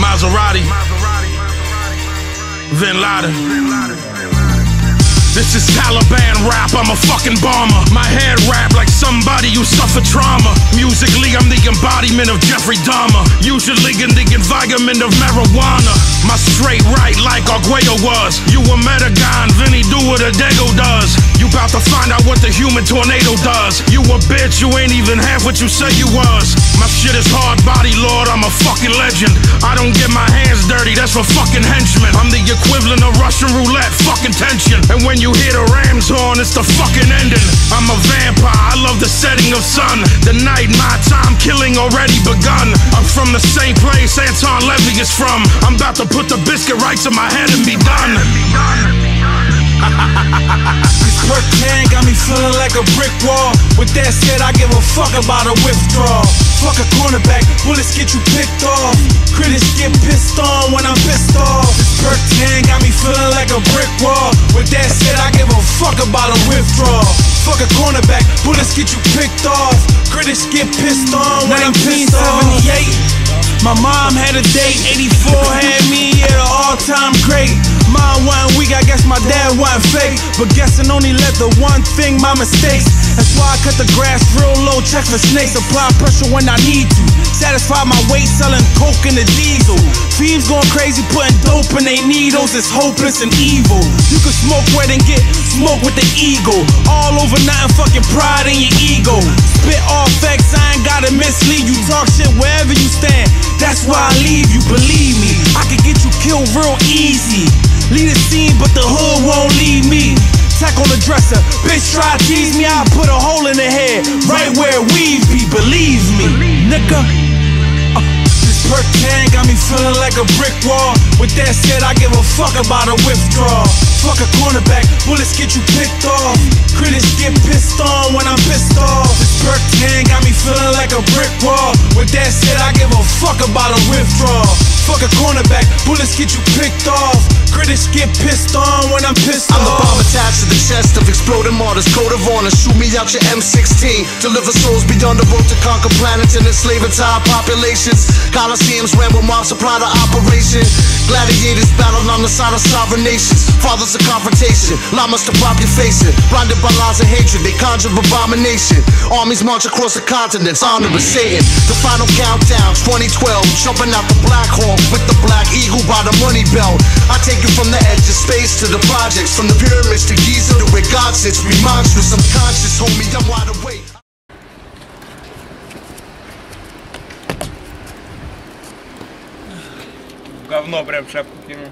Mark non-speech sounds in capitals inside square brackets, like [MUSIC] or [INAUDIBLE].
Maserati. Bin Laden. This is Taliban rap, I'm a fucking bomber. My head wrapped like somebody who suffered trauma. Musically, I'm the embodiment of Jeffrey Dahmer. Usually in the environment of marijuana. My straight right like Arguello was. You a Metagon, Vinny do what a Dago does. You bout to find out what the human tornado does. You a bitch, you ain't even half what you say you was. My shit fucking legend. I don't get my hands dirty, that's for fucking henchmen. I'm the equivalent of Russian roulette, fucking tension. And when you hear the Rams horn, it's the fucking ending. I'm a vampire, I love the setting of sun. The night, my time killing already begun. I'm from the same place Anton LaVey is from. I'm about to put the biscuit right to my head and be done. [LAUGHS] This perk can got me feeling like a brick wall. With that said, I give a fuck about a withdrawal. Fuck a cornerback, bullets get you picked off. Critics get pissed on when I'm pissed off. This perk can got me feeling like a brick wall. With that said, I give a fuck about a withdrawal. Fuck a cornerback, bullets get you picked off. Critics get pissed on when I'm pissed off. 1978. My mom had a date, 84 had me at an all-time great. Mine wasn't weak, I guess my dad fake. But guessing only led to one thing, my mistakes. That's why I cut the grass real low, check for snakes. Apply pressure when I need to. Satisfy my weight, selling coke in the diesel. Fiends going crazy, putting dope in they needles. It's hopeless and evil. You can smoke wet and get smoke with the eagle. All over nothing, fucking pride in your ego. Spit all facts, I ain't gotta mislead you. Talk shit wherever you stand. That's why I leave you, believe me. I can get you killed real easy. Lead the scene, but the hood won't leave me. Tack on the dresser, bitch try to tease me, I put a hole in the head, right where we be, believe me, nigga. Uh, this perk can got me feeling like a brick wall. With that said, I give a fuck about a withdrawal. Fuck a cornerback, bullets get you picked off. Critics get pissed on when I'm pissed off. This perk can got me feeling like a brick wall. With that said, I give a fuck about a withdrawal. Fuck a cornerback, bullets get you picked off. Critics get pissed on when I'm pissed I'm the bomb attached to the chest of exploding martyrs. Code of honor, shoot me out your M16. Deliver souls beyond the road to conquer planets and enslave entire populations. Coliseums ran with mob supply to operation. Gladiators battled on the side of sovereign nations. Fathers of confrontation, llamas to pop your facing. Blinded by lies of hatred, they conjure abomination. Armies march across the continents, honoring Satan. The final countdown, 2012. Jumping out the black hole with the black eagle by the money belt. I take you from the edge of space to the projects, from the pyramids to Giza to where God sits. We monstrous, I'm conscious, homie, I'm wide awake. Говно прям в шапку кинул.